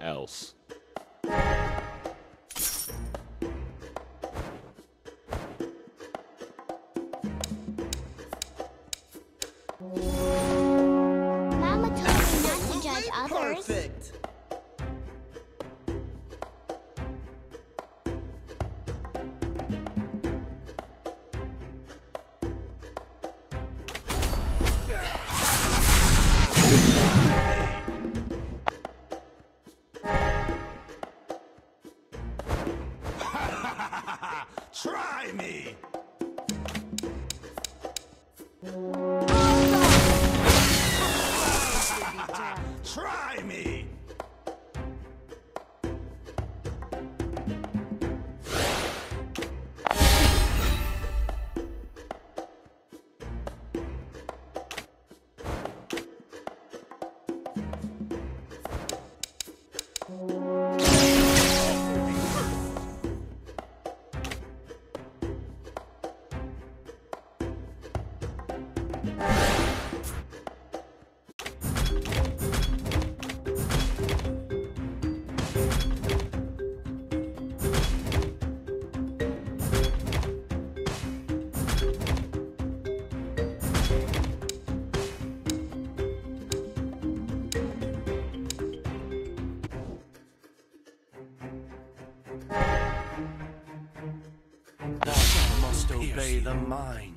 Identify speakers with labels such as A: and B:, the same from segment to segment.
A: else.
B: The mind.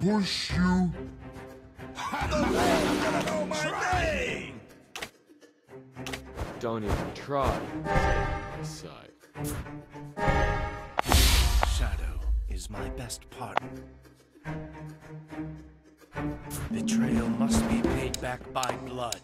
C: Push you.
D: Know my name!
A: Don't even try. Side.
B: Shadow is my best partner. Betrayal must be paid back by blood.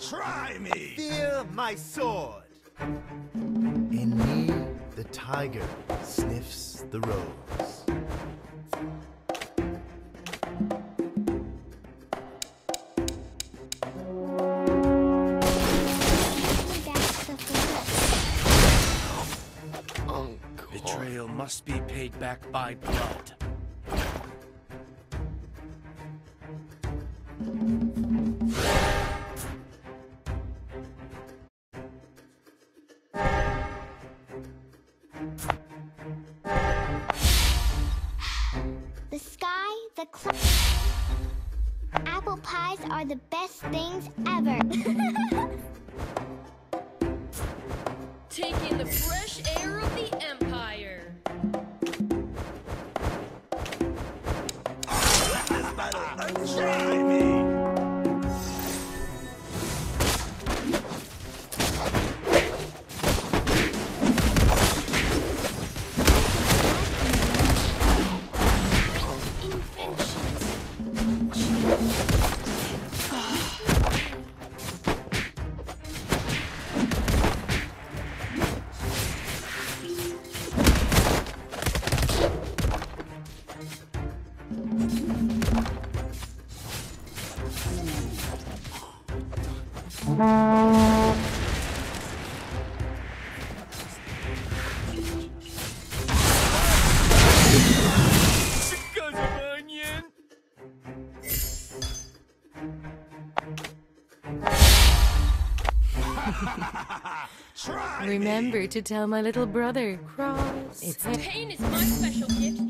D: Try me!
E: Fear my sword. In me, the tiger sniffs the rose.
F: Take me back to the forest.
A: Uncle.
B: Betrayal must be paid back by blood.
F: The sky, the clouds. Apple pies are the best things ever.
G: Taking the fresh air
H: Remember to tell my little brother, Cross. It's
G: Pain is my special gift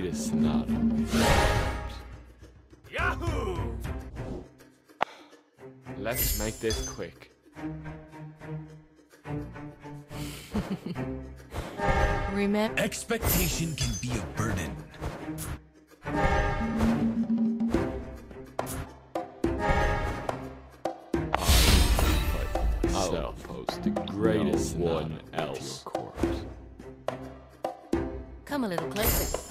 A: greatest sonata.
D: Yahoo!
A: Let's make this quick.
H: remember.
D: Expectation can be a burden.
A: I will post the greatest no one one else. else.
H: Come a little closer.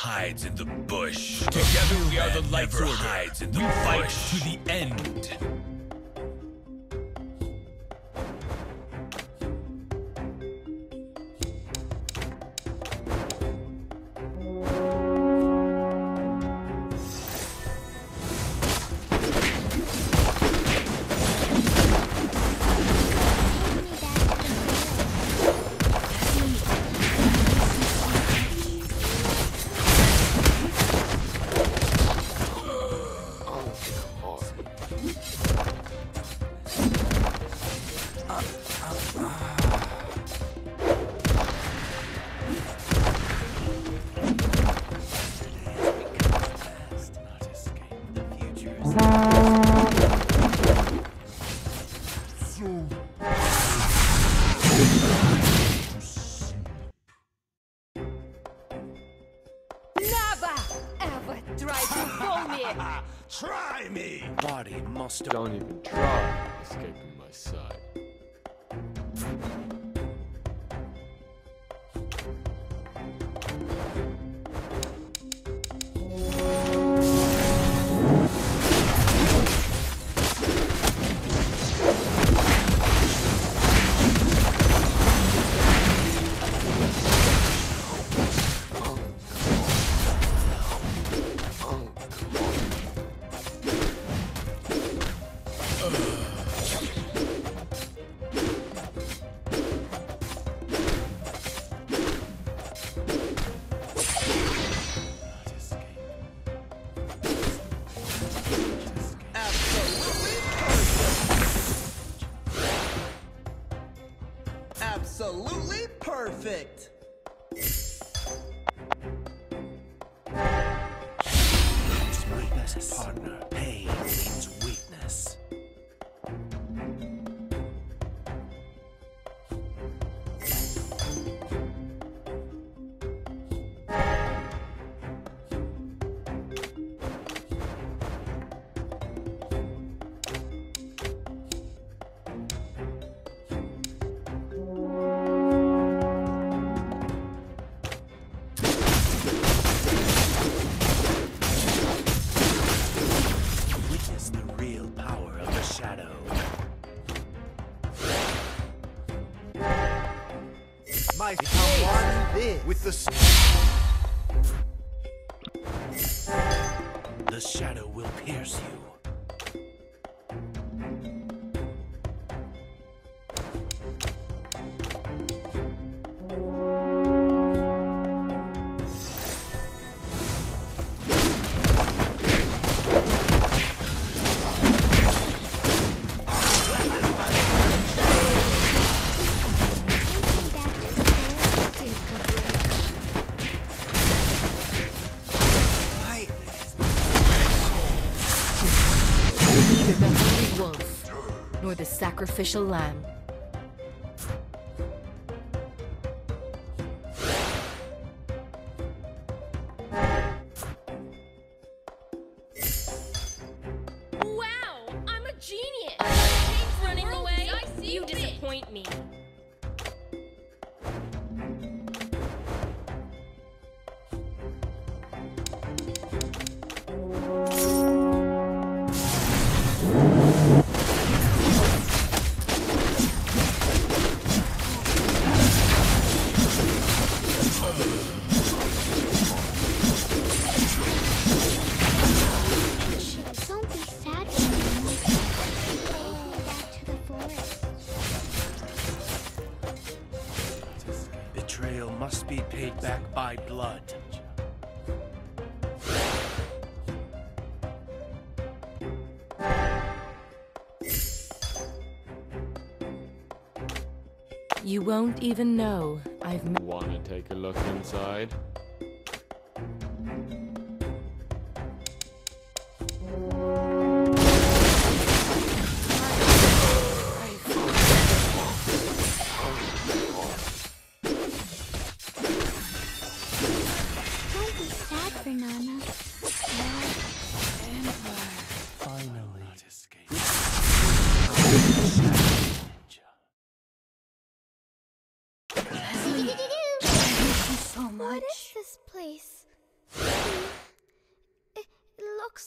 I: Hides in the bush. Together we are the light never hides in the we fight to the end.
G: Never ever try to fool me.
D: Try me!
B: Body must
A: Don't even try escaping
B: The shadow will pierce you.
H: Lamb.
B: By blood.
H: You won't even know I've m-
A: Wanna take a look inside?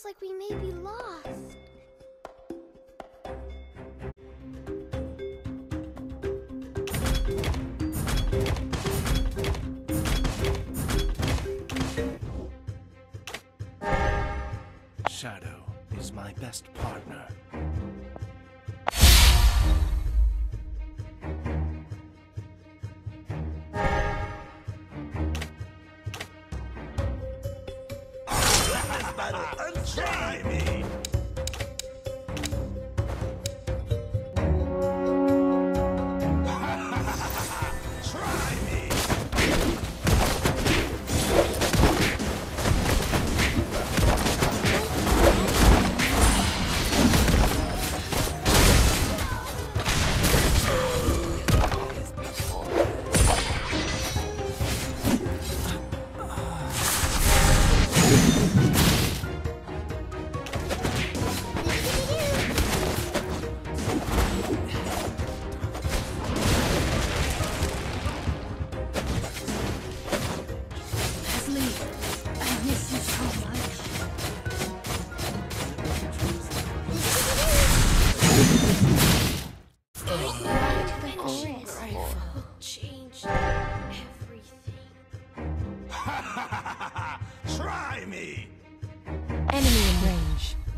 F: Looks like we may be lost.
B: Shadow is my best partner.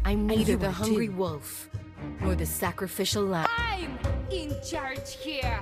H: I'm neither the hungry wolf nor the sacrificial lamb.
G: I'm in charge here.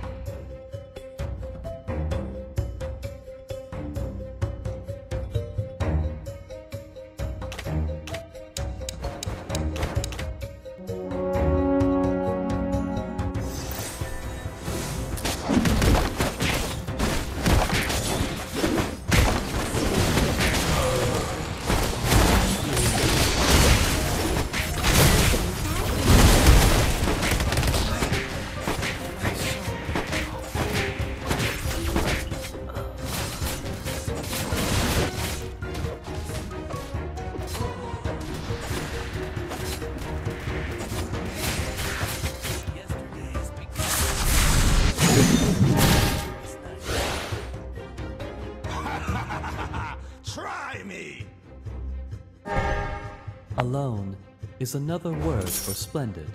J: Is another word for splendid.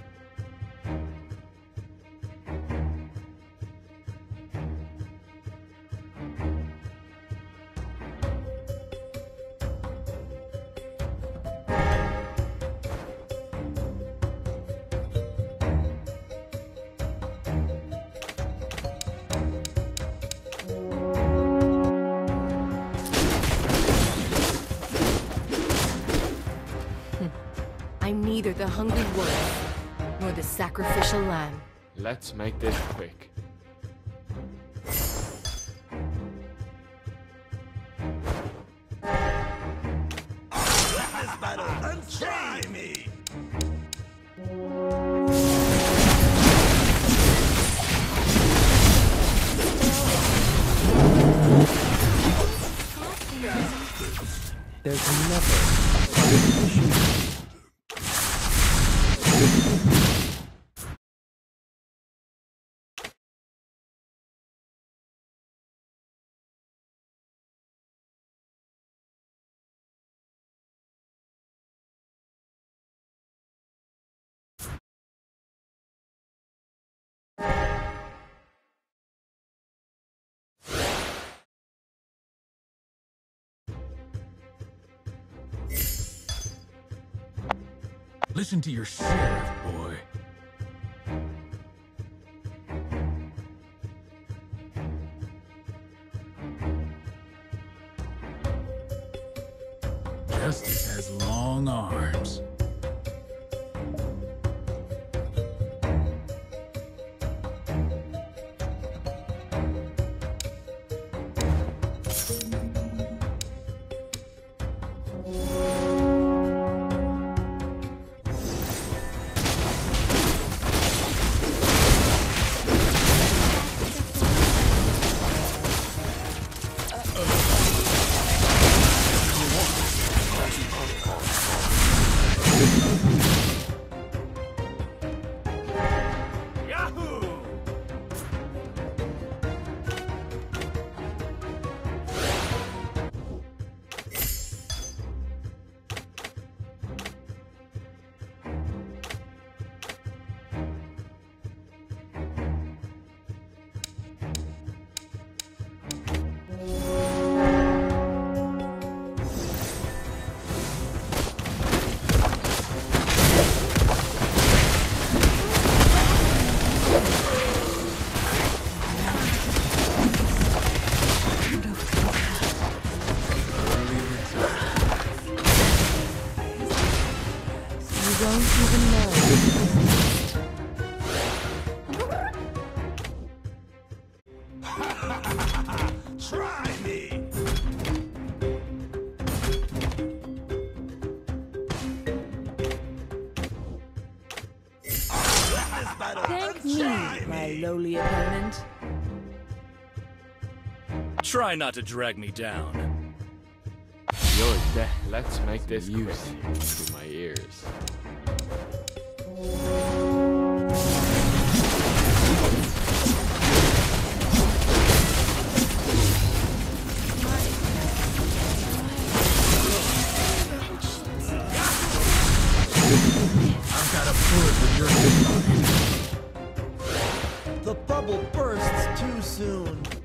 H: Neither the hungry wolf nor the sacrificial lamb.
A: Let's make this quick.
D: This battle and me.
J: There's never
I: Listen to your sheriff, boy.
B: Try not to drag me down.
A: You're dead. Let's make this quick. To my ears.
I: I've got a bullet with your name on it.
E: The bubble bursts too soon.